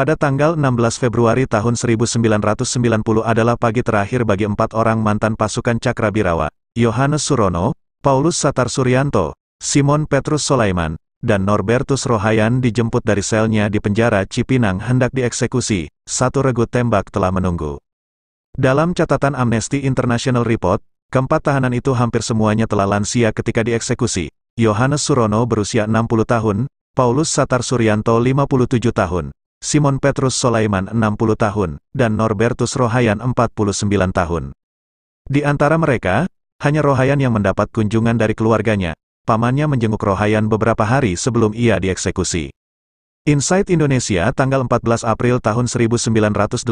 Pada tanggal 16 Februari tahun 1990 adalah pagi terakhir bagi empat orang mantan pasukan Cakrabirawa, Yohanes Surono, Paulus Satar Suryanto, Simon Petrus Solaiman, dan Norbertus Rohayan dijemput dari selnya di penjara Cipinang hendak dieksekusi, satu regu tembak telah menunggu. Dalam catatan Amnesty International Report, keempat tahanan itu hampir semuanya telah lansia ketika dieksekusi. Yohanes Surono berusia 60 tahun, Paulus Satar Suryanto 57 tahun, Simon Petrus Solaiman 60 tahun, dan Norbertus Rohayan 49 tahun. Di antara mereka, hanya Rohayan yang mendapat kunjungan dari keluarganya. Pamannya menjenguk Rohayan beberapa hari sebelum ia dieksekusi. Insight Indonesia tanggal 14 April tahun 1988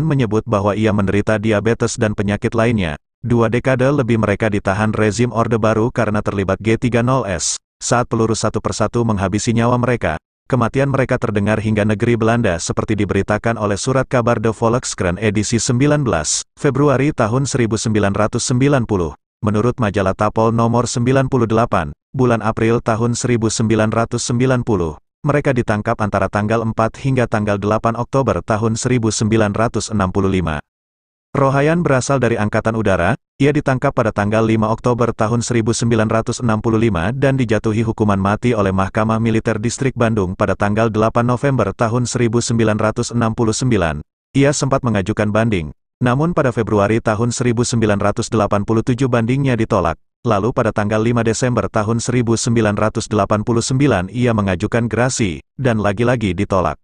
menyebut bahwa ia menderita diabetes dan penyakit lainnya. Dua dekade lebih mereka ditahan rezim Orde Baru karena terlibat G30S. Saat peluru satu persatu menghabisi nyawa mereka, Kematian mereka terdengar hingga negeri Belanda seperti diberitakan oleh surat kabar De Volkskrant edisi 19, Februari tahun 1990. Menurut majalah Tapol nomor 98, bulan April tahun 1990, mereka ditangkap antara tanggal 4 hingga tanggal 8 Oktober tahun 1965. Rohayan berasal dari Angkatan Udara, ia ditangkap pada tanggal 5 Oktober tahun 1965 dan dijatuhi hukuman mati oleh Mahkamah Militer Distrik Bandung pada tanggal 8 November tahun 1969. Ia sempat mengajukan banding, namun pada Februari tahun 1987 bandingnya ditolak. Lalu pada tanggal 5 Desember tahun 1989 ia mengajukan gerasi, dan lagi-lagi ditolak.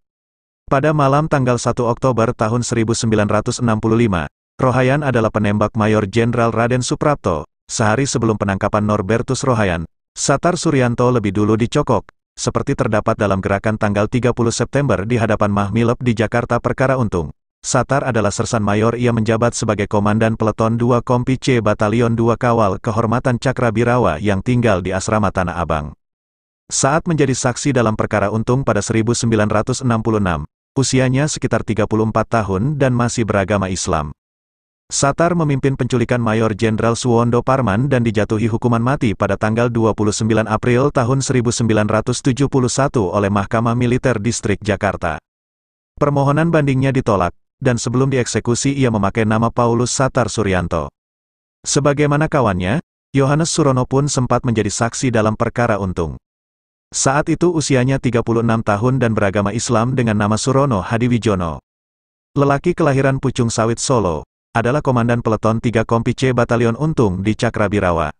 Pada malam tanggal 1 Oktober tahun 1965, Rohayan adalah penembak Mayor Jenderal Raden Suprapto. Sehari sebelum penangkapan Norbertus Rohayan, Satar Suryanto lebih dulu dicokok, seperti terdapat dalam gerakan tanggal 30 September di hadapan Mahmilep di Jakarta Perkara Untung. Satar adalah sersan mayor ia menjabat sebagai Komandan Peleton 2 Kompi C Batalion 2 Kawal Kehormatan Cakrabirawa yang tinggal di Asrama Tanah Abang. Saat menjadi saksi dalam perkara untung pada 1966, Usianya sekitar 34 tahun dan masih beragama Islam. Satar memimpin penculikan Mayor Jenderal Suwondo Parman dan dijatuhi hukuman mati pada tanggal 29 April tahun 1971 oleh Mahkamah Militer Distrik Jakarta. Permohonan bandingnya ditolak, dan sebelum dieksekusi ia memakai nama Paulus Satar Suryanto. Sebagaimana kawannya, Yohanes Surono pun sempat menjadi saksi dalam perkara untung. Saat itu usianya 36 tahun dan beragama Islam dengan nama Surono Hadiwijono. Lelaki kelahiran Pucung Sawit Solo, adalah Komandan Peleton 3 Kompi C Batalion Untung di Cakrabirawa.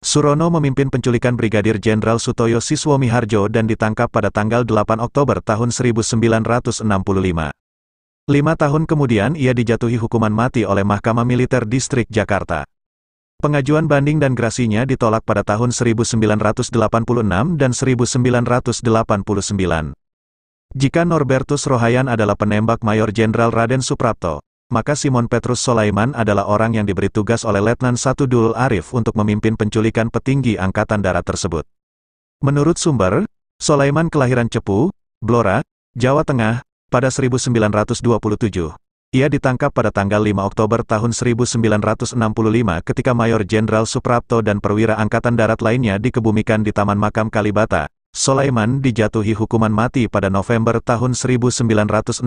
Surono memimpin penculikan Brigadir Jenderal Sutoyo Siswo Miharjo dan ditangkap pada tanggal 8 Oktober tahun 1965. Lima tahun kemudian ia dijatuhi hukuman mati oleh Mahkamah Militer Distrik Jakarta. Pengajuan banding dan grasinya ditolak pada tahun 1986 dan 1989. Jika Norbertus Rohayan adalah penembak Mayor Jenderal Raden Suprapto, maka Simon Petrus Solaiman adalah orang yang diberi tugas oleh Letnan Satu Dul Arif untuk memimpin penculikan petinggi Angkatan Darat tersebut. Menurut sumber, Solaiman kelahiran Cepu, Blora, Jawa Tengah, pada 1927. Ia ditangkap pada tanggal 5 Oktober tahun 1965 ketika Mayor Jenderal Suprapto dan perwira Angkatan Darat lainnya dikebumikan di Taman Makam Kalibata. Sulaiman dijatuhi hukuman mati pada November tahun 1969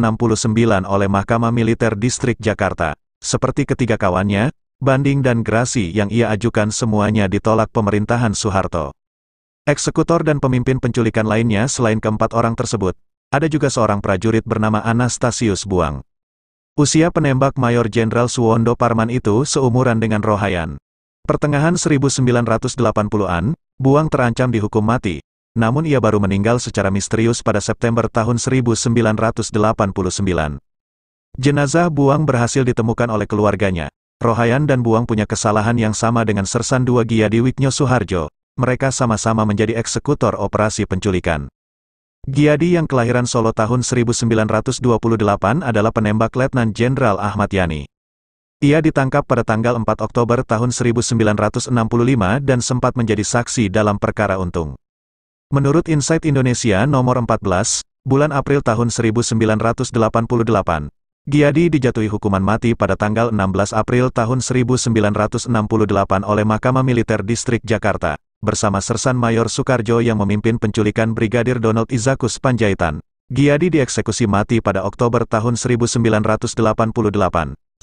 oleh Mahkamah Militer Distrik Jakarta. Seperti ketiga kawannya, banding dan gerasi yang ia ajukan semuanya ditolak pemerintahan Soeharto. Eksekutor dan pemimpin penculikan lainnya selain keempat orang tersebut, ada juga seorang prajurit bernama Anastasius Buang. Usia penembak Mayor Jenderal Suwondo Parman itu seumuran dengan Rohayan. Pertengahan 1980-an, Buang terancam dihukum mati, namun ia baru meninggal secara misterius pada September tahun 1989. Jenazah Buang berhasil ditemukan oleh keluarganya. Rohayan dan Buang punya kesalahan yang sama dengan Sersan II Giyadi Wiknyo Suharjo. Mereka sama-sama menjadi eksekutor operasi penculikan. Giadi yang kelahiran Solo tahun 1928 adalah penembak Letnan Jenderal Ahmad Yani. Ia ditangkap pada tanggal 4 Oktober tahun 1965 dan sempat menjadi saksi dalam perkara untung. Menurut Insight Indonesia nomor 14, bulan April tahun 1988, Giadi dijatuhi hukuman mati pada tanggal 16 April tahun 1968 oleh Mahkamah Militer Distrik Jakarta bersama Sersan Mayor Soekarjo yang memimpin penculikan Brigadir Donald Izakus Panjaitan. Giadi dieksekusi mati pada Oktober tahun 1988.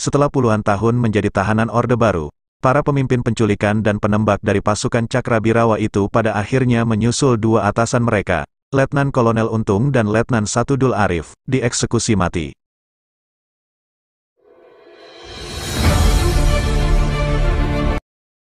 Setelah puluhan tahun menjadi tahanan Orde Baru, para pemimpin penculikan dan penembak dari pasukan Cakrabirawa itu pada akhirnya menyusul dua atasan mereka, Letnan Kolonel Untung dan Letnan Satudul Arif, dieksekusi mati.